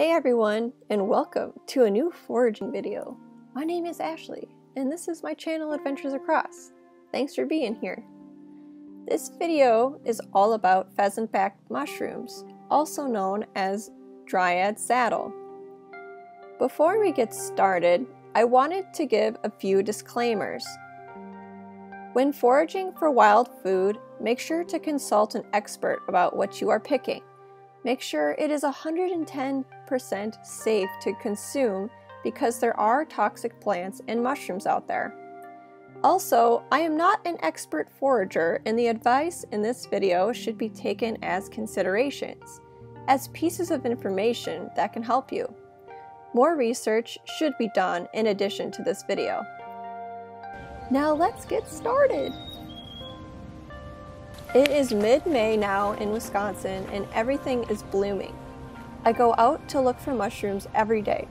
Hey everyone, and welcome to a new foraging video. My name is Ashley, and this is my channel Adventures Across. Thanks for being here. This video is all about pheasant-backed mushrooms, also known as dryad saddle. Before we get started, I wanted to give a few disclaimers. When foraging for wild food, make sure to consult an expert about what you are picking. Make sure it is 110% safe to consume because there are toxic plants and mushrooms out there. Also, I am not an expert forager and the advice in this video should be taken as considerations, as pieces of information that can help you. More research should be done in addition to this video. Now let's get started! It is mid-May now in Wisconsin and everything is blooming. I go out to look for mushrooms every day,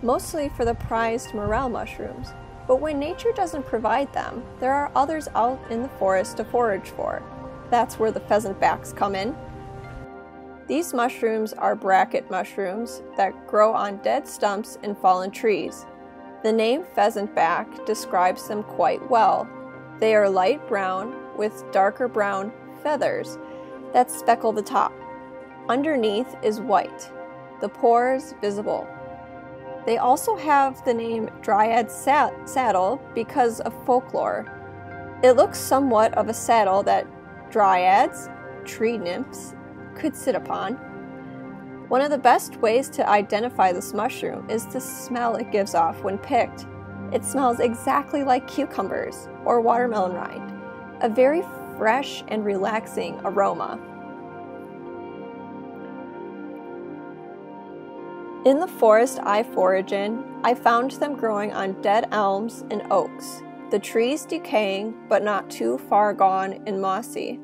mostly for the prized morel mushrooms, but when nature doesn't provide them, there are others out in the forest to forage for. That's where the pheasant backs come in. These mushrooms are bracket mushrooms that grow on dead stumps and fallen trees. The name pheasant back describes them quite well. They are light brown with darker brown feathers that speckle the top. Underneath is white, the pores visible. They also have the name Dryad saddle because of folklore. It looks somewhat of a saddle that dryads, tree nymphs, could sit upon. One of the best ways to identify this mushroom is the smell it gives off when picked. It smells exactly like cucumbers or watermelon rind, a very fresh and relaxing aroma. In the forest I forage in, I found them growing on dead elms and oaks, the trees decaying but not too far gone and mossy.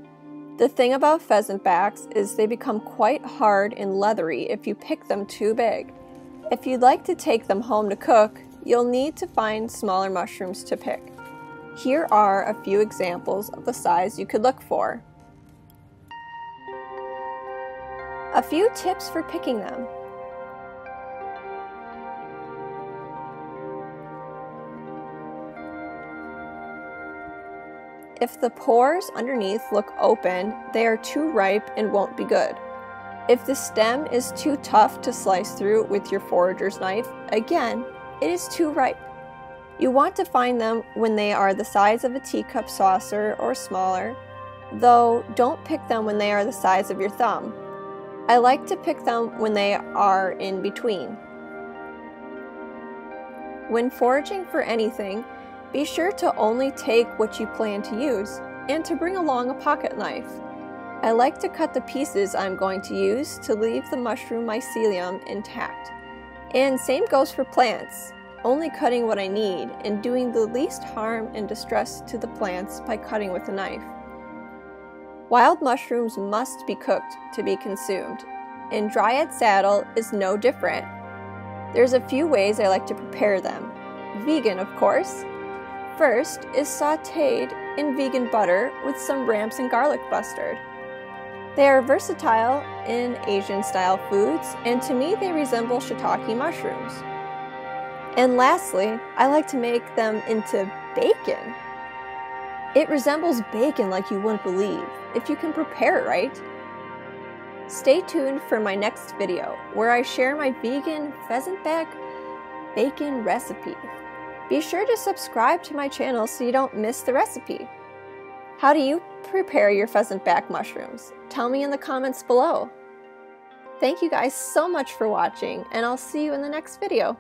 The thing about pheasant backs is they become quite hard and leathery if you pick them too big. If you'd like to take them home to cook, you'll need to find smaller mushrooms to pick. Here are a few examples of the size you could look for. A few tips for picking them. If the pores underneath look open, they are too ripe and won't be good. If the stem is too tough to slice through with your forager's knife, again, it is too ripe. You want to find them when they are the size of a teacup saucer or smaller, though don't pick them when they are the size of your thumb. I like to pick them when they are in between. When foraging for anything, be sure to only take what you plan to use and to bring along a pocket knife. I like to cut the pieces I'm going to use to leave the mushroom mycelium intact. And same goes for plants only cutting what I need and doing the least harm and distress to the plants by cutting with a knife. Wild mushrooms must be cooked to be consumed, and dryad saddle is no different. There's a few ways I like to prepare them. Vegan, of course. First is sauteed in vegan butter with some ramps and garlic mustard. They are versatile in Asian style foods, and to me they resemble shiitake mushrooms. And lastly, I like to make them into bacon. It resembles bacon like you wouldn't believe, if you can prepare it right. Stay tuned for my next video, where I share my vegan pheasant back bacon recipe. Be sure to subscribe to my channel so you don't miss the recipe. How do you prepare your pheasant back mushrooms? Tell me in the comments below. Thank you guys so much for watching, and I'll see you in the next video.